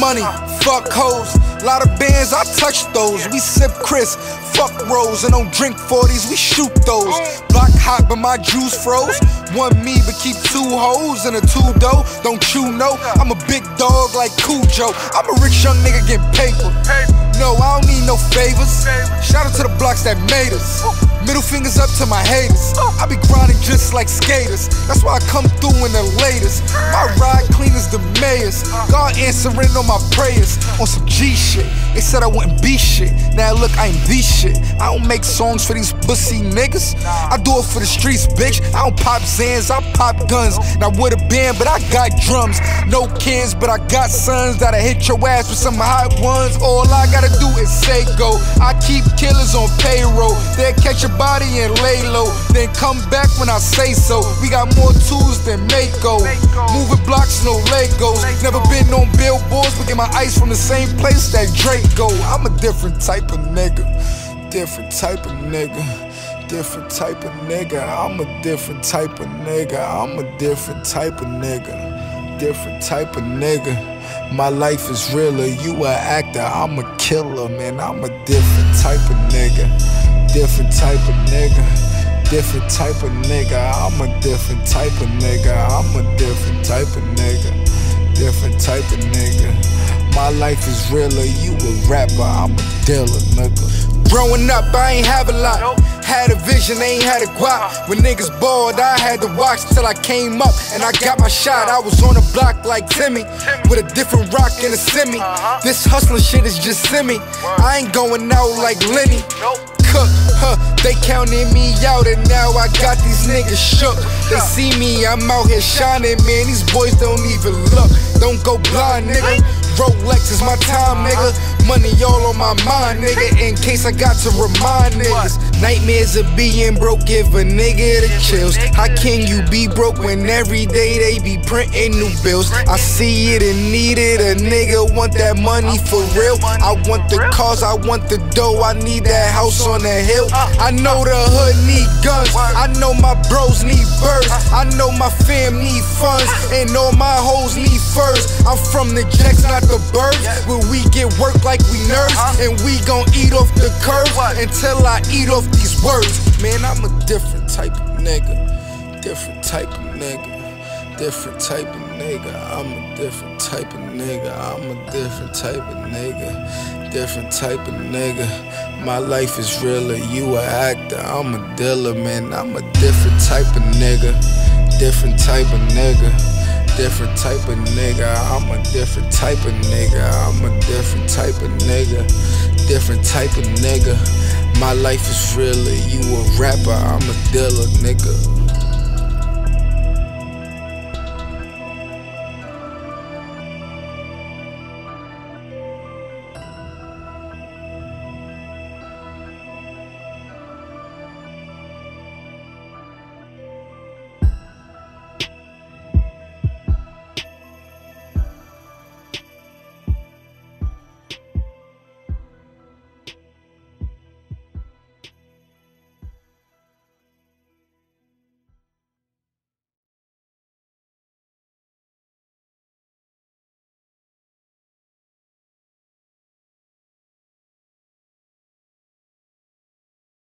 money, fuck hoes. Lot of bands, I touch those. We sip Chris, fuck Rose, and don't drink 40s, we shoot those. Block hot, but my juice froze. One me, but keep two hoes in a two dough. Don't you know? I'm a big dog like Cujo. I'm a rich young nigga getting paper. No, I don't need no favors. Shout out to the blocks that made us. Middle fingers up to my haters. I be grinding just like skaters. That's why I come through in the latest. My ride clean as the mayor's. God answering on my prayers. On some G shit. They said I wouldn't be shit. Now look, I ain't the shit. I don't make songs for these pussy niggas. I do it for the streets, bitch. I don't pop Zans, I pop guns. Now with a band, but I got drums. No kids, but I got sons that'll hit your ass with some hot ones. All I gotta do is say go. I keep killers on payroll. They'll catch a body and lay low. Then come back when I say so. We got more tools than Mako. Moving blocks, no Legos. Never been on billboards, but get my ice from the same place that Drake go. I'm a different type of nigga. Different type of nigga. Different type of nigga. I'm a different type of nigga. I'm a different type of nigga. Different type of nigga. My life is realer. You a actor. I'm a killer, man. I'm a different type of nigga. Different type of nigga. Different type of nigga. I'm a different type of nigga. I'm a different type of nigga. Different type of nigga. My life is realer. You a rapper. I'm a dealer, nigga. Growing up, I ain't have a lot. Had a vision, ain't had a guap. When niggas bored, I had to watch till I came up and I got my shot. I was on the block like Timmy, with a different rock and a semi. Uh-huh. This hustling shit is just semi. I ain't going out like Lenny. Cook, huh? They counted me out and now I got these niggas shook. They see me, I'm out here shining, man. These boys don't even look. Don't go blind, nigga. Rolex is my time, nigga. Money all on my mind, nigga. In case I got to remind niggas. Nightmares of being broke, give a nigga the chills. How can you be broke when every day they be printing new bills? I see it and need it. A nigga want that money for real. I want the cars, I want the dough. I need that house on the hill. I know the hood need guns. I know bros need birds. I know my fam need funds. And all my hoes need furs. I'm from the jacks, not the birds. Where we get work like we nerds. And we gon' eat off the curb until I eat off these words. Man, I'm a different type of nigga. Different type of nigga. Different type of nigga. I'm a different type of nigga. I'm a different type of nigga. Different type of nigga. My life is realer. You a actor. I'm a dealer, man. I'm a different type of nigga. Different type of nigga. Different type of nigga. I'm a different type of nigga. I'm a different type of nigga. Different type of nigga. My life is realer. You a rapper. I'm a dealer, nigga.